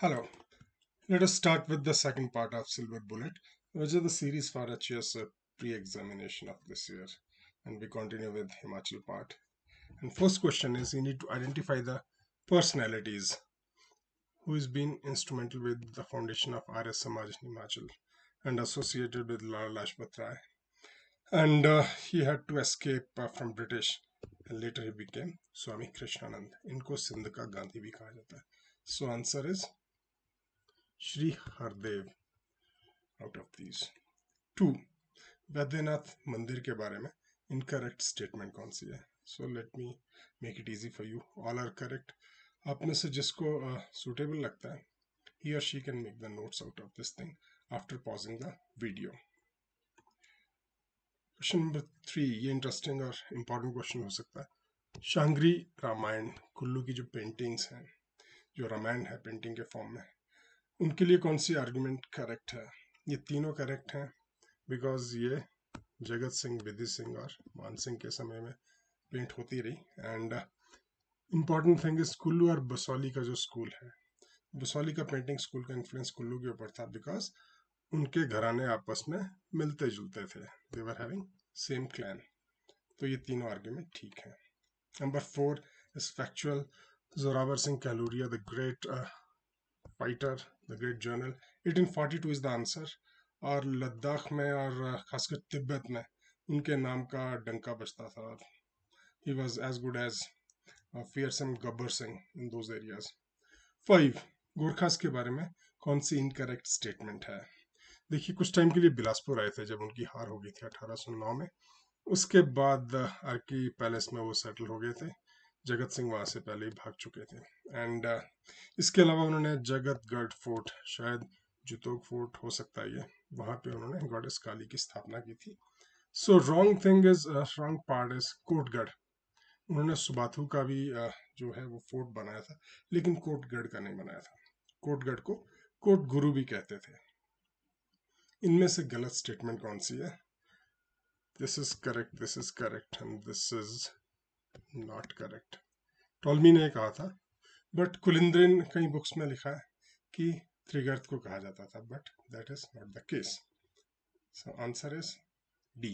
Hello. Let us start with the second part of Silver Bullet, which is the series for HS uh, pre-examination of this year. And we continue with Himachal part. And first question is you need to identify the personalities who has been instrumental with the foundation of Arya Samaj in Himachal and associated with Lala Lajpat Rai. And uh, he had to escape uh, from British and later he became Swami Krishnanand. इनको सिंध का गांधी भी कहा जाता है. So answer is Shri Hardev out of these two Vaidyanath मंदिर के बारे में इनकरेक्ट स्टेटमेंट कौन सी है so let me make it easy for you all are correct आप में से जिसको uh, लगता है ही और she can make the notes out of this thing after pausing the video question number three ये इंटरेस्टिंग और इम्पोर्टेंट क्वेश्चन हो सकता है. शांगरी रामायण कुल्लू की जो पेंटिंग्स हैं जो रामायण है पेंटिंग के फॉर्म में उनके लिए कौन सी आर्गुमेंट करेक्ट है? ये तीनों करेक्ट हैं बिकॉज़ ये जगत सिंह, विधि सिंह और मान सिंह के समय में पेंट होती रही and important thing is Kullu और बसौली का जो स्कूल है, बसौली का पेंटिंग स्कूल का इन्फ्लुएंस कुल्लू के ऊपर था बिकॉज़ उनके घराने आपस में मिलते जुलते थे देवर हैविंग सेम क्लैन तो ये तीनों आर्ग्यूमेंट ठीक है। Number four is factual Zorawar Singh Kahluria the great fighter the great general 1842 is the answer और लद्दाख में और खासकर तिब्बत में उनके नाम का डंका बजता था। और he was as good as fearsome Gabbar Singh in those areas five Gorkhas के बारे में कौन सी इनकरेक्ट स्टेटमेंट है? देखिए, कुछ टाइम के लिए बिलासपुर आए थे जब उनकी हार हो गई थी अठारह में। उसके बाद आर्की पैलेस में वो सेटल हो गए थे। जगत सिंह वहाँ से पहले ही भाग चुके थे। एंड uh, इसके अलावा उन्होंने जगतगढ़ फोर्ट शायद जुतोग फोर्ट हो सकता है ये। वहाँ पे उन्होंने गॉडेस काली की स्थापना की थी। So wrong thing is wrong part is Kotgarh उन्होंने सुबाथू का भी uh, जो है वो फोर्ट बनाया था लेकिन कोटगढ़ का नहीं बनाया था। कोटगढ़ को कोट गुरु भी कहते थे। इनमें से गलत स्टेटमेंट कौन सी है? This is correct this is correct and this is not correct Ptolemy ने कहा था बट कुलिंद्रिन कई बुक्स में लिखा है कि त्रिगर्त को कहा जाता था but that is not the case so answer is D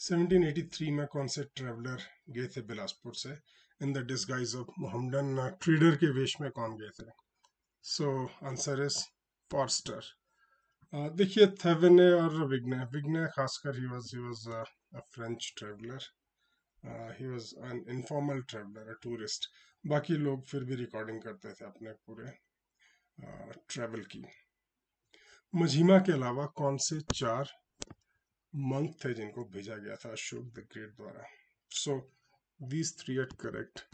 1783 में कौन से ट्रेवलर गए थे बिलासपुर से? In the disguise of Mohammedan trader के वेश में कौन गए थे? सो आंसर इज़ फॉर्स्टर देखिए थेवेने और विग्ने विग्ने खासकर he was he was a French traveller he was an informal traveller tourist बाकी लोग फिर भी रिकॉर्डिंग करते थे अपने पूरे ट्रेवल uh, की। मझीमा के अलावा कौन से चार मंक थे जिनको भेजा गया था अशोक द ग्रेट द्वारा? So these three eight correct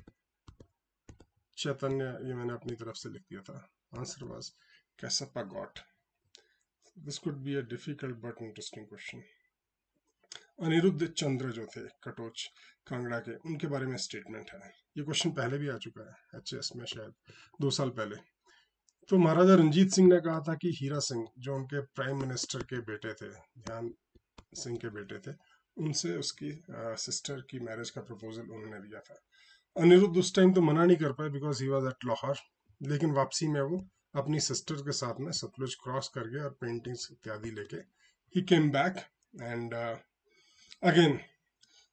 Chaitanya ये मैंने अपनी तरफ़ से लिख दिया था। आंसर वाज कैसपा got. This could be a difficult but interesting question Anirudh Chandra जो थे कटोच कांगड़ा के उनके बारे में स्टेटमेंट है। ये क्वेश्चन पहले भी आ चुका है एच में शायद दो साल पहले। तो महाराजा रंजीत सिंह ने कहा था कि हीरा सिंह जो उनके प्राइम मिनिस्टर के बेटे थे ध्यान सिंह के बेटे थे उनसे उसकी आ, सिस्टर की मैरिज का प्रपोजल उन्होंने दिया था। अनिरुद्ध उस टाइम तो मना नहीं कर पाए because he was at Lahore लेकिन वापसी में वो अपनी सिस्टर के साथ में सतलुज क्रॉस कर गए और पेंटिंग्स इत्यादि लेके he came back and Again,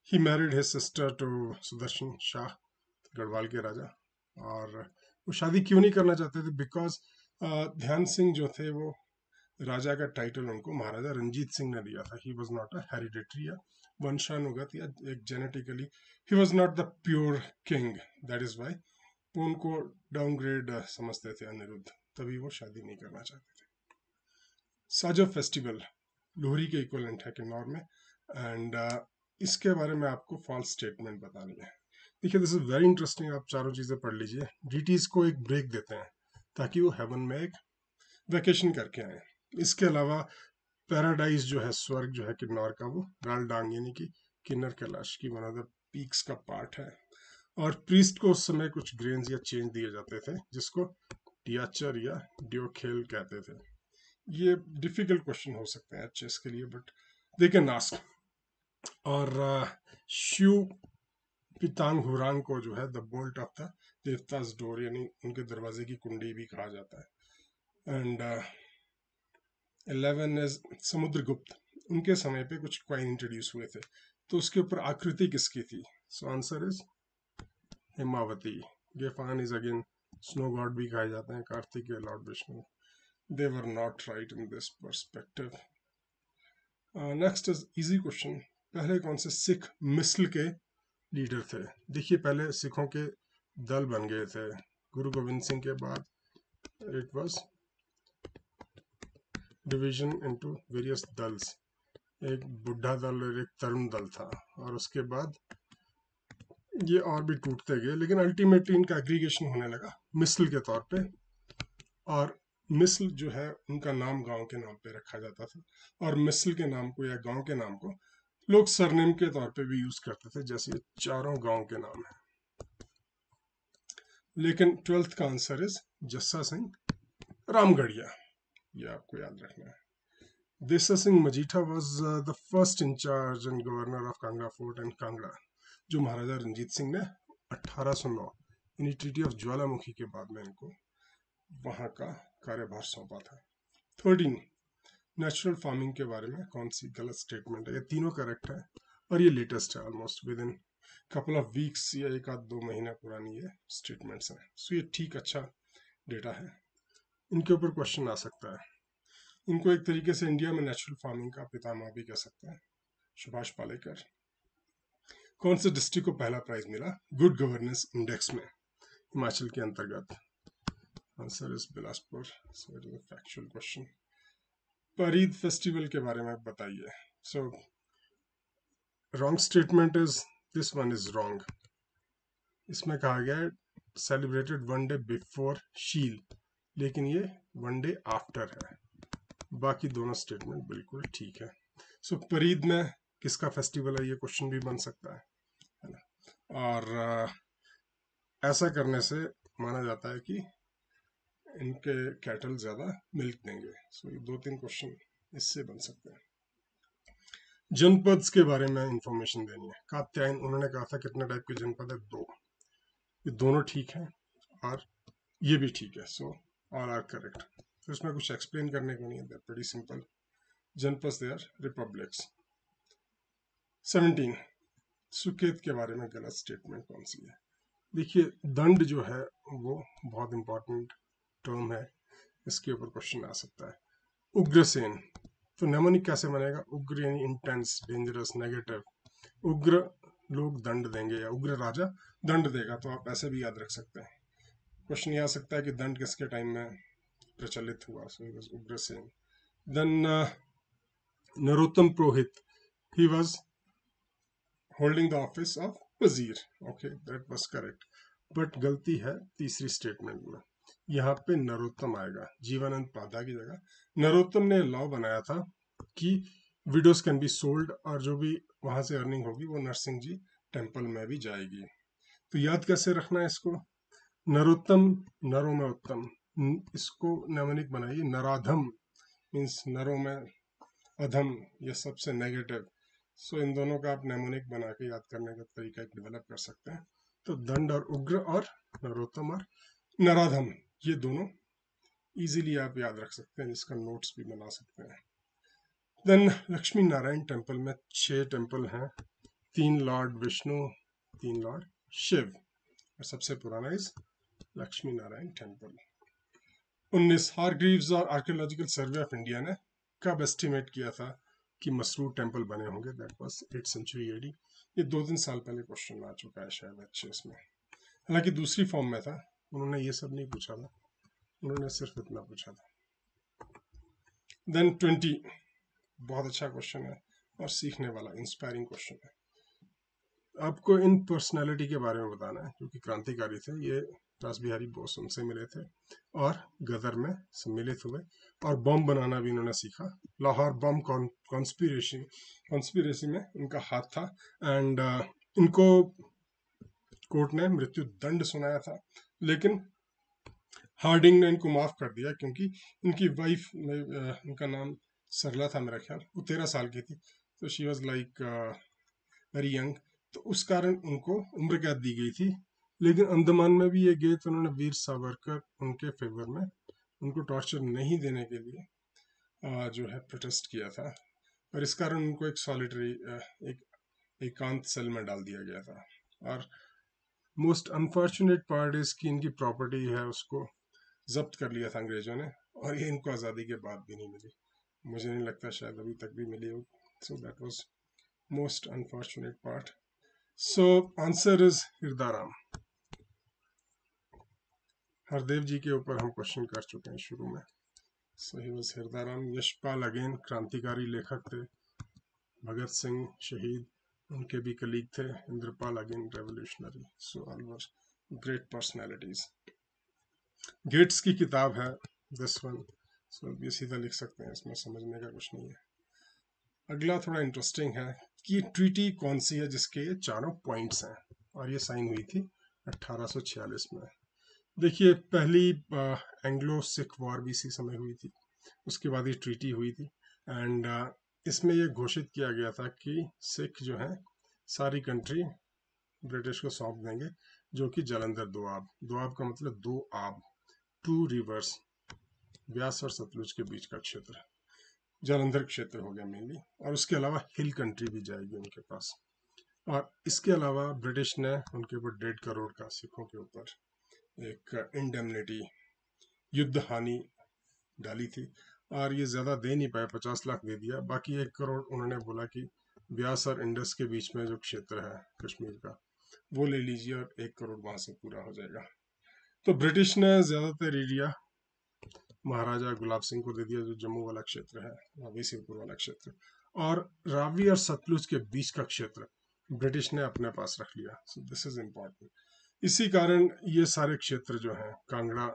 he married his sister to Sudarshan Shah Garhwal के राजा और वो शादी क्यों नहीं करना चाहते थे? बिकॉज़ ध्यान सिंह जो थे वो राजा का टाइटल उनको महाराजा रंजीत सिंह ने दिया था। He was not a hereditary या वंशानुगत या एक genetically he was not the pure king that is why वो उनको डाउनग्रेड समझते थे अनिरुद्ध। तभी वो शादी नहीं करना चाहते थे। साजो फेस्टिवल लोहरी के इक्वलेंट है किन्नौर में। एंड uh, इसके बारे में आपको फॉल्स स्टेटमेंट बतानी है। देखिए दिस इज़ वेरी इंटरेस्टिंग आप चारों चीज़ें पढ़ लीजिए। डीटीज को एक ब्रेक देते हैं ताकि वो हेवन में एक वैकेशन करके आए। इसके अलावा पैराडाइज जो है स्वर्ग जो है किन्नौर का वो राल डांग यानी कि किन्नर कैलाश की वन ऑफ़ द पीक्स का पार्ट है। और प्रीस्ट को उस समय कुछ ग्रेन्स या चेंज दिए जाते थे जिसको डियाचर या डियोखेल कहते थे। ये डिफ़िकल्ट क्वेश्चन हो सकते हैं अच्छे इसके लिए बट दे कैन और शिव पितांग हुरांग को जो है the bolt of the devtas door, यानी उनके दरवाजे की कुंडी भी कहा जाता है। And eleven is Samudragupta. उनके समय पे कुछ क्वाइन इंट्रोड्यूस हुए थे। तो उसके ऊपर आकृति किसकी थी? So answer is Himavati. Gephan is again snow god भी कहा जाते हैं, Kartik lord Vishnu. They were not right in this perspective next is easy question पहले कौन से सिख मिसल के लीडर थे? देखिए, पहले सिखों के दल बन गए थे। गुरु गोविंद सिंह के बाद it was division into various dals. एक बुढ़ा दल और एक तरुण दल था, और उसके बाद ये और भी टूटते गए, लेकिन अल्टीमेटली इनका एग्रीगेशन होने लगा मिसल के तौर पे। और मिसल जो है, उनका नाम गाँव के नाम पे रखा जाता था। और मिसल के नाम को या गाँव के नाम को लोग सरनेम के तौर पे भी यूज़ करते थे, जैसे चारों गाँव के नाम है। लेकिन ट्वेल्थ का आंसर इज़ जस्सा सिंह रामगढ़िया। ये आपको याद रखना है। Desa Singh Majitha was the first in-charge and governor of Kangra fort and Kangra, जो महाराजा रंजीत सिंह ने 1809 यानी ट्रीटी ऑफ़ ज्वालामुखी के बाद में इनको वहाँ का कार्यभार सौंपा था। थर्टीन नेचुरल फ़ार्मिंग के बारे में कौन सी गलत स्टेटमेंट है? ये तीनों करेक्ट है और ये लेटेस्ट है almost within couple of weeks या एक आध दो महीना पुरानी ये स्टेटमेंट्स हैं। सो ये ठीक अच्छा डेटा है। इनके ऊपर क्वेश्चन आ सकता है। इनको एक तरीके से इंडिया में नेचुरल फ़ार्मिंग का पितामह भी कह सकते हैं। सुभाष पालेकर। कौन से डिस्ट्रिक्ट को पहला प्राइज मिला? गुड गवर्नेंस इंडेक्स में, हिमाचल के अंतर्गत। Answer is Bilaspur. So it is a factual question परीद festival के बारे में बताइए। So wrong statement is this one is wrong इसमें कहा गया है सेलिब्रेटेड वन डे बिफोर शील लेकिन ये वन डे आफ्टर है। बाकी दोनों स्टेटमेंट बिल्कुल ठीक है। सो so, परीद में किसका फेस्टिवल है ये क्वेश्चन भी बन सकता है और आ, ऐसा करने से माना जाता है कि इनके कैटल ज़्यादा मिल्क देंगे। सो ये दो तीन क्वेश्चन इससे बन सकते हैं। जनपद के बारे में इंफॉर्मेशन देनी है। कात्यायन, उन्होंने कहा था कितने टाइप के जनपद है? दो। ये दोनों ठीक है, और ये भी ठीक है। सो ऑल आर करेक्ट तो इसमें कुछ एक्सप्लेन करने को नहीं है। Very simple janapad they are republics seventeen Suket के बारे में गलत स्टेटमेंट कौन सी है? देखिए, दंड जो है, वो बहुत इंपॉर्टेंट टर्म है, इसके ऊपर क्वेश्चन आ सकता है। उग्रसेन तो नेमोनिक कैसे बनेगा? उग्र यानी इंटेंस डेंजरस नेगेटिव उग्र लोग दंड देंगे या उग्र राजा दंड देगा तो आप ऐसे भी याद रख सकते हैं। क्वेश्चन ये आ सकता है कि दंड किसके टाइम में प्रचलित हुआ? So Ugrasen. Then Narottam Purohit he was holding the office of वज़ीर okay that was correct but गलती है तीसरी स्टेटमेंट में। यहाँ पे नरोत्तम आएगा, जीवानंद पादा की जगह। नरोत्तम ने लॉ बनाया था कि विडोज कैन बी सोल्ड और जो भी वहाँ से अर्निंग होगी वो नरसिंह जी टेंपल में भी जाएगी। तो याद कैसे रखना है इसको? नरोत्तम नरो में उत्तम। इसको नवनिक बनाइए, नराधम मीन्स नरो में अधम, ये सबसे नेगेटिव सो इन दोनों का आप नेमोनिक बना के याद करने का तरीका डेवलप कर सकते हैं। तो दंड और उग्र और नरोत्तम और नराधम। ये दोनों इजीली आप याद रख सकते हैं, जिसका नोट्स भी बना सकते हैं। देन लक्ष्मी नारायण टेंपल में छह टेंपल हैं। तीन लॉर्ड विष्णु तीन लॉर्ड शिव और सबसे पुराना इस लक्ष्मी नारायण टेंपल उन्नीस हारग्रीव्स और आर्कियोलॉजिकल सर्वे ऑफ़ इंडिया ने कब एस्टिमेट किया था कि मसरूर टेंपल बने होंगे? That was eight century AD ये दो तीन साल पहले क्वेश्चन आ चुका है शायद अच्छे इसमें हालाँकि दूसरी फॉर्म में था। उन्होंने ये सब नहीं पूछा था। उन्होंने सिर्फ़ इतना पूछा था। देन ट्वेंटी बहुत अच्छा क्वेश्चन है और सीखने वाला इंस्पायरिंग क्वेश्चन है। आपको इन पर्सनैलिटी के बारे में बताना है जो कि क्रांतिकारी थे। ये रास बिहारी बोस उनसे मिले थे और गदर में सम्मिलित हुए और बम बनाना भी इन्होंने सीखा। लाहौर बम कॉन्स्पिरेसी कॉन्स्पिरेसी में उनका हाथ था। एंड uh, इनको कोर्ट ने मृत्यु दंड सुनाया था। लेकिन हार्डिंग ने इनको माफ़ कर दिया क्योंकि इनकी वाइफ उनका नाम सरला था मेरा ख्याल। वो तेरह साल की थी। तो she was like very young तो उस कारण उनको उम्र कैद दी गई थी। लेकिन अंडमान में भी ये गए तो उन्होंने वीर सावरकर उनके फेवर में। उनको टॉर्चर नहीं देने के लिए जो है प्रोटेस्ट किया था। और इस कारण उनको एक सॉलिटरी एक एकांत सेल में डाल दिया गया था। और मोस्ट अनफॉर्चुनेट पार्ट इज़ कि इनकी प्रॉपर्टी है उसको जब्त कर लिया था अंग्रेज़ों ने और ये इनको आज़ादी के बाद भी नहीं मिली। मुझे नहीं लगता शायद अभी तक भी मिली हो। So that was most unfortunate part so answer is Hirdaram Hardev ji के ऊपर हम क्वेश्चन कर चुके हैं शुरू में। So he was Hirdaram Yashpal again क्रांतिकारी लेखक थे। भगत सिंह शहीद उनके भी कलीग थे, Indrapal again revolutionary so all were great personalities Gates की किताब है दिस वन सो ये सीधा लिख सकते हैं, इसमें समझने का कुछ नहीं है। अगला थोड़ा इंटरेस्टिंग है कि ट्रीटी कौन सी है जिसके ये चारों पॉइंट्स हैं, और ये साइन हुई थी 1846 में। देखिए, पहली एंग्लो सिख वॉर भी इसी समय हुई थी, उसके बाद ये ट्रीटी हुई थी एंड इसमें यह घोषित किया गया था कि सिख जो है, सारी कंट्री ब्रिटिश को सौंप देंगे, जो कि जलंधर दोआब दोआब का मतलब दो आब। टू रिवर्स व्यास और सतलुज के बीच का क्षेत्र। जलंधर क्षेत्र हो गया मेनली और उसके अलावा हिल कंट्री भी जाएगी उनके पास। और इसके अलावा ब्रिटिश ने उनके ऊपर डेढ़ करोड़ का सिखों के ऊपर एक इंडेमनिटी युद्ध हानि डाली थी। और ये ज़्यादा दे नहीं पाए, पचास लाख दे दिया। बाकी एक करोड़ उन्होंने बोला कि ब्यास और इंडस के बीच में जो क्षेत्र है कश्मीर का, वो ले लीजिए और एक करोड़ वहाँ से पूरा हो जाएगा। तो ब्रिटिश ने ज़्यादातर एरिया महाराजा गुलाब सिंह को दे दिया, जो जम्मू वाला क्षेत्र है, रावी सिंहपुर वाला क्षेत्र। और रावी और सतलुज के बीच का क्षेत्र ब्रिटिश ने अपने पास रख लिया। सो दिस इज़ इम्पोर्टेंट इसी कारण ये सारे क्षेत्र जो हैं, कांगड़ा,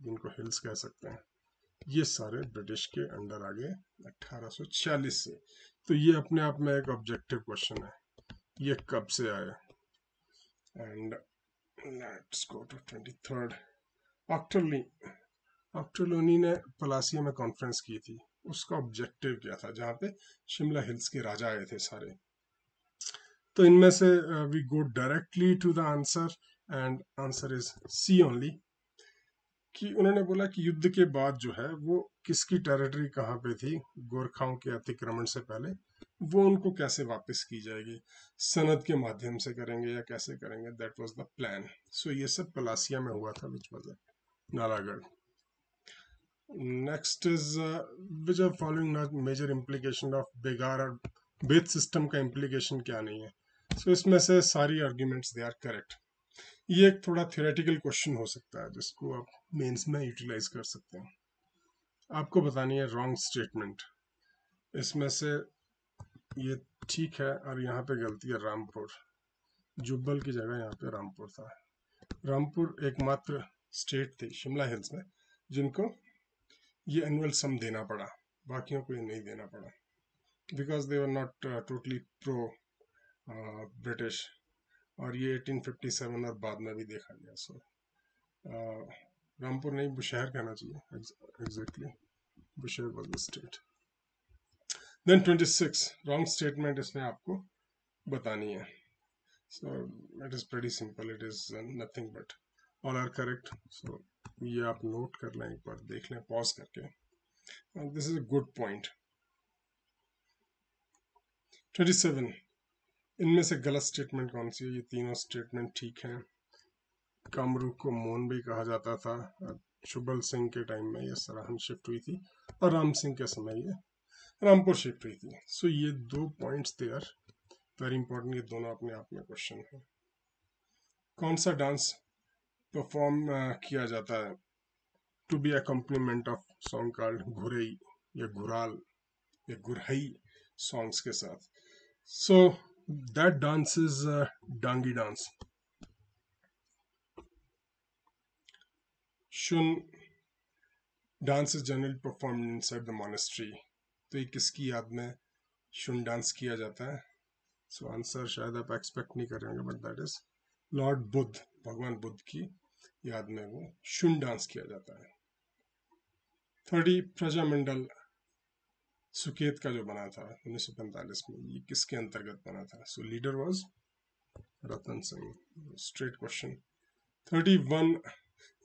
जिनको हिल्स कह सकते हैं ये सारे ब्रिटिश के अंडर आ गए 1846 से तो ये अपने आप में एक ऑब्जेक्टिव क्वेश्चन है। ये कब से आए and let's go to twenty ने पलासिया में कॉन्फ्रेंस की थी। उसका ऑब्जेक्टिव क्या था? जहाँ पे शिमला हिल्स के राजा आए थे सारे। तो इनमें से we go directly to the answer and answer is C only कि उन्होंने बोला कि युद्ध के बाद जो है वो किसकी टेरिटरी कहाँ पे थी गोरखाओं के अतिक्रमण से पहले वो उनको कैसे वापस की जाएगी? सनद के माध्यम से करेंगे या कैसे करेंगे? That was the plan so ये सब पलासिया में हुआ था which was Nalagarh. Next is which are following major implication of begar और बेथ सिस्टम का इम्प्लीकेशन क्या नहीं है? सो so, इसमें से सारी आर्ग्यूमेंट्स दे आर करेक्ट ये एक थोड़ा थियोरेटिकल क्वेश्चन हो सकता है, जिसको आप मेंस में यूटिलाइज कर सकते हैं। आपको बतानी है रॉन्ग स्टेटमेंट इसमें से ये ठीक है और यहाँ पे गलती है रामपुर। जुब्बल की जगह यहाँ पे रामपुर था। रामपुर एकमात्र स्टेट थी शिमला हिल्स में, जिनको ये एनुअल सम देना पड़ा। बाकियों को ये नहीं देना पड़ा। Because they were not totally pro British और ये 1857 और बाद में भी देखा गया सो रामपुर नहीं बुशहर कहना चाहिए exactly Bushahr was the state then 26 wrong statement इसमें आपको बतानी है. So it is very simple it is nothing but all are correct so ये आप नोट कर लें एक बार, देख लें पॉज करके. This is a good point 27 इनमें से गलत स्टेटमेंट कौन सी है? ये तीनों स्टेटमेंट ठीक हैं। कामरूप को मोन भी कहा जाता था। शुभल सिंह के टाइम में ये सराहन शिफ्ट हुई थी और राम सिंह के समय ये रामपुर शिफ्ट हुई थी। सो ये दो पॉइंट्स थे वेरी इंपॉर्टेंट ये दोनों अपने आप में क्वेश्चन है। कौन सा डांस परफॉर्म किया जाता है? To be accompaniment of song called Ghurai या घुराल या गुरहई सॉन्ग्स के साथ। सो so, that dance is uh, dangi dance. Shun dance is generally performed inside the monastery. तो ये किसकी याद में शुन डांस किया जाता है? सो so, आंसर शायद आप एक्सपेक्ट नहीं करेंगे but that is lord Buddha भगवान बुद्ध की याद में वो शुन डांस किया जाता है। थर्टी प्रजामंडल सुकेत का जो बना था उन्नीस सौ पैंतालीस में ये किसके अंतर्गत बना था? So leader was Ratan Singh. Straight question thirty one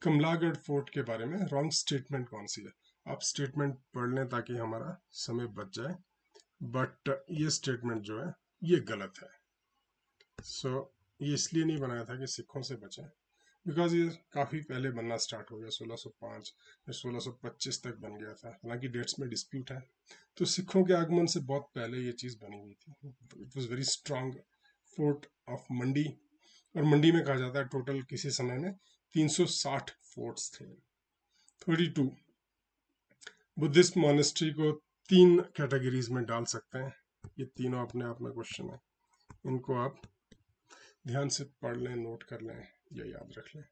Kamlagarh fort के बारे में रॉन्ग स्टेटमेंट कौन सी है? आप स्टेटमेंट पढ़ लें ताकि हमारा समय बच जाए। बट ये स्टेटमेंट जो है ये गलत है। सो so, ये इसलिए नहीं बनाया था कि सिखों से बचें। बिकॉज़ ये काफ़ी पहले बनना स्टार्ट हो गया 1605 या 1625 तक बन गया था। हालाँकि डेट्स में डिस्प्यूट है। तो सिखों के आगमन से बहुत पहले ये चीज़ बनी हुई थी। It was very strong fort of Mandi और मंडी में कहा जाता है टोटल किसी समय में 360 फोर्ट्स थे। 32 बुद्धिस्ट मोनेस्ट्री को तीन कैटेगरीज में डाल सकते हैं। ये तीनों अपने आप में क्वेश्चन है। इनको आप ध्यान से पढ़ लें नोट कर लें। या याद रख लें।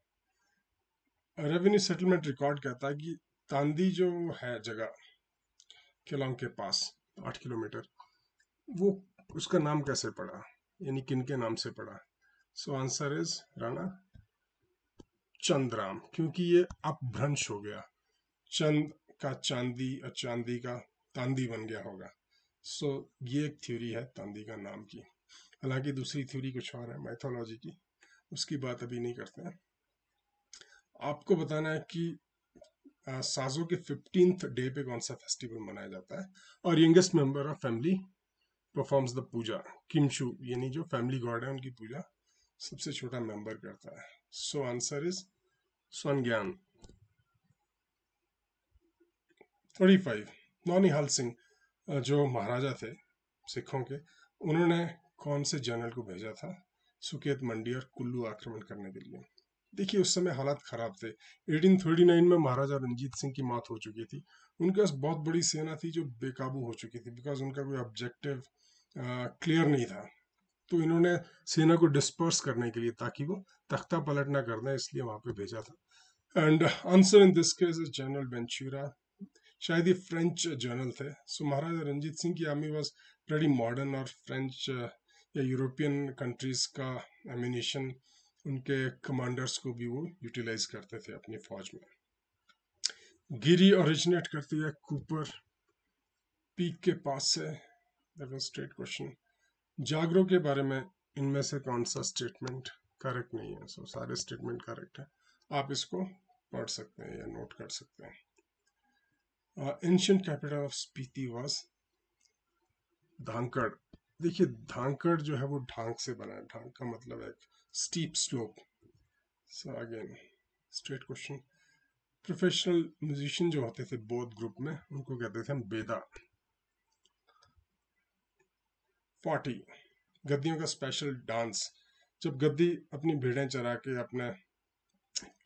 रेवेन्यू सेटलमेंट रिकॉर्ड कहता है कि तांदी जो है जगह केलोंग के पास आठ किलोमीटर वो उसका नाम कैसे पड़ा यानी किन के नाम से पड़ा so answer is Rana Chandram क्योंकि ये अपभ्रंश हो गया। चंद का चांदी और चांदी का तांदी बन गया होगा। सो so, ये एक थ्योरी है तांदी का नाम की। हालाँकि दूसरी थ्योरी कुछ और है मैथोलॉजी की। उसकी बात अभी नहीं करते हैं। आपको बताना है कि आ, साजो के फिफ्टींथ डे पे कौन सा फेस्टिवल मनाया जाता है? और youngest member of family performs the puja. Kimshu यानी जो फैमिली गॉड है उनकी पूजा सबसे छोटा मेंबर करता है। सो आंसर इज़ स्वन ज्ञान थर्टी फाइव नौनिहाल सिंह जो महाराजा थे सिखों के उन्होंने कौन से जनरल को भेजा था? सुकेत मंडी और कुल्लू आक्रमण करने के लिए। देखिए, उस समय हालात खराब थे। 1839 में महाराजा रंजीत सिंह की मौत हो चुकी थी। उनके पास बहुत बड़ी सेना थी जो बेकाबू हो चुकी थी बिकॉज़ उनका कोई ऑब्जेक्टिव क्लियर नहीं था। तो इन्होंने सेना को डिस्पर्स करने के लिए ताकि वो तख्ता पलट ना कर दें, इसलिए वहाँ पे भेजा था। And answer in this case is general Ventura शायद ये फ्रेंच जनरल थे। सो महाराजा रंजीत सिंह की आर्मी वॉज़ वेरी मॉडर्न और फ्रेंच या यूरोपियन कंट्रीज़ का एमिनेशन उनके कमांडर्स को भी वो यूटिलाइज करते थे अपनी फौज में। गिरी ओरिजिनेट करती है कूपर पीक के पास से। स्ट्रेट क्वेश्चन जागरो के बारे में इनमें से कौन सा स्टेटमेंट करेक्ट नहीं है? सो so, सारे स्टेटमेंट करेक्ट है। आप इसको पढ़ सकते हैं या नोट कर सकते हैं। Ancient capital of Spiti was Dhankar देखिए धांकड़ जो है वो ढांक से बना है। ढांक का मतलब है steep slope so again straight question professional musician जो होते थे बोध ग्रुप में उनको कहते थे हम बेदा फोर्टी गद्दियों का स्पेशल डांस जब गद्दी अपनी भेड़ें चरा के अपने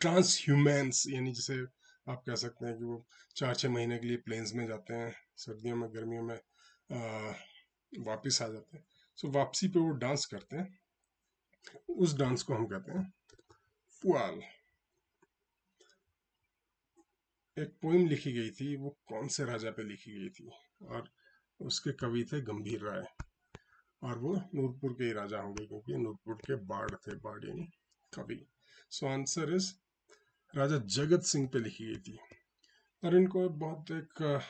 ट्रांस ह्यूमैंस यानी जैसे आप कह सकते हैं कि वो चार छः महीने के लिए प्लेन्स में जाते हैं सर्दियों में गर्मियों में आ, वापस आ जाते हैं। सो so, वापसी पे वो डांस करते हैं। उस डांस को हम कहते हैं पुआल। एक पोइम लिखी गई थी वो कौन से राजा पे लिखी गई थी? और उसके कवि थे गंभीर राय। और वो नूरपुर के ही राजा होंगे क्योंकि नूरपुर के बाढ़ थे बाढ़ यानी कवि। सो आंसर इज़ राजा जगत सिंह पे लिखी गई थी। और इनको बहुत एक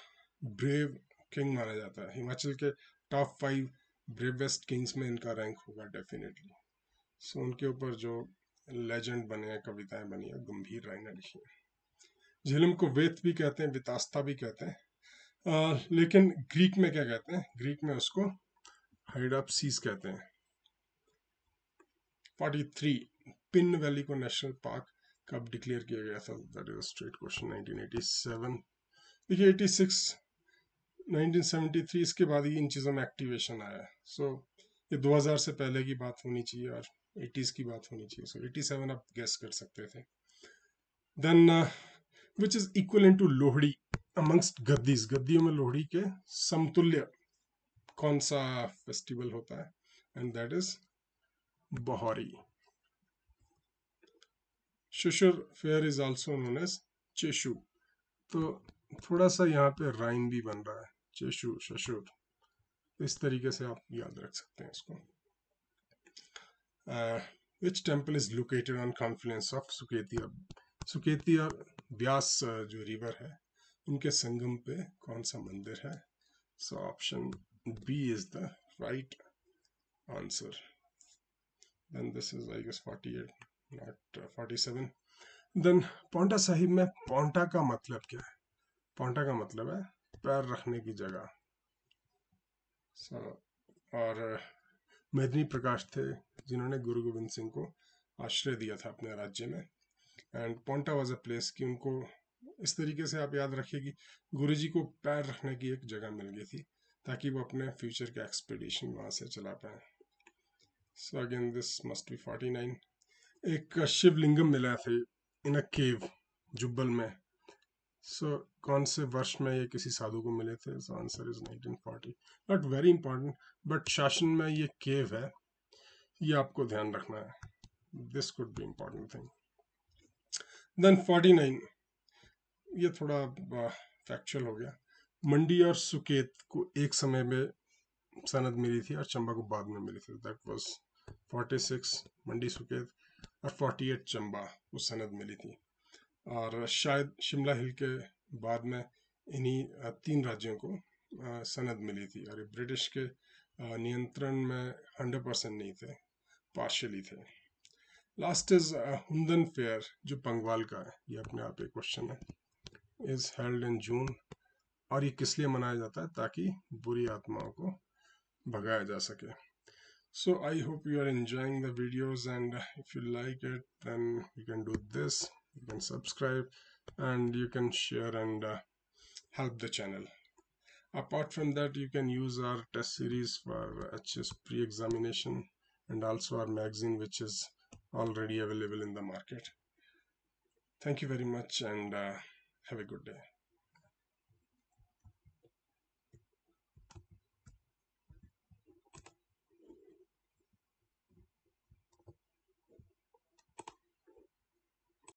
ब्रेव किंग माना जाता है। हिमाचल के टॉप फाइव ब्रेवेस्ट किंग्स में इनका रैंक होगा डेफिनेटली सो उनके ऊपर जो लेजेंड बने हैं कविताएँ बनी है गंभीर राय ने लिखी है। झेलम को वेद भी कहते हैं वितास्ता भी कहते हैं। आ, लेकिन ग्रीक में क्या कहते हैं? ग्रीक में उसको हाइड ऑफ़ सीज कहते हैं। 43 पिन वैली को नेशनल पार्क कब डिक्लेयर किया गया था? दैट इज़ स्ट्रेट क्वेश्चन 1987 देखिए 86 1973 इसके बाद ही इन चीज़ों में एक्टिवेशन आया सो so, ये 2000 से पहले की बात होनी चाहिए और 80s की बात होनी चाहिए। सो so, 87 आप गेस कर सकते थे। Then which is equal in to Lohri amongst Gaddis. गद्दियों में लोहड़ी के समतुल्य कौन सा फेस्टिवल होता है? And that is Bahauri. Shushur fair is also known as Cheshu तो थोड़ा सा यहाँ पे राइम भी बन रहा है। चेशु शशुर इस तरीके से आप याद रख सकते हैं इसको। Which temple is located on confluence of Suketia Suketia Beas जो रिवर है, उनके संगम पे कौन सा मंदिर है? So option B is the right answer then this is, I guess 48 not forty seven then Paonta Sahib में पौंटा का मतलब क्या है? पौंटा का मतलब है पैर रखने की जगह। और मेदनी प्रकाश थे, जिन्होंने गुरु गोविंद सिंह को आश्रय दिया था अपने राज्य में। And Paonta was a place कि उनको इस तरीके से आप याद रखिए कि गुरु जी को पैर रखने की एक जगह मिल गई थी, ताकि वो अपने फ्यूचर के एक्सपेडिशन वहाँ से चला पाए। So again this must be forty nine एक शिवलिंगम मिला थे इन अ केव जुब्बल में। सो कौन से वर्ष में ये किसी साधु को मिले थे? Answer is 1940 not very important but शासन में ये केव है। ये आपको ध्यान रखना है। This could be important thing then 49 ये थोड़ा फैक्चुअल हो गया। मंडी और सुकेत को एक समय में सनद मिली थी और चंबा को बाद में मिली थी। दैट वाज 46 मंडी सुकेत और 48 चंबा को सनद मिली थी। और शायद शिमला हिल के बाद में इन्हीं तीन राज्यों को सनद मिली थी। और ब्रिटिश के नियंत्रण में हंड्रेड परसेंट नहीं थे पार्शली थे। लास्ट इज़ हुंदन फेयर, जो पंगवाल का है, ये अपने आप एक क्वेश्चन है। इज़ हेल्ड इन जून और ये किस लिए मनाया जाता है, ताकि बुरी आत्माओं को भगाया जा सके। So, i hope you are enjoying the videos, and if you like it, then you can do this. You can subscribe and you can share and uh, help the channel. Apart from that you can use our test series for HS pre-examination and also our magazine which is already available in the market. Thank you very much and uh, have a good day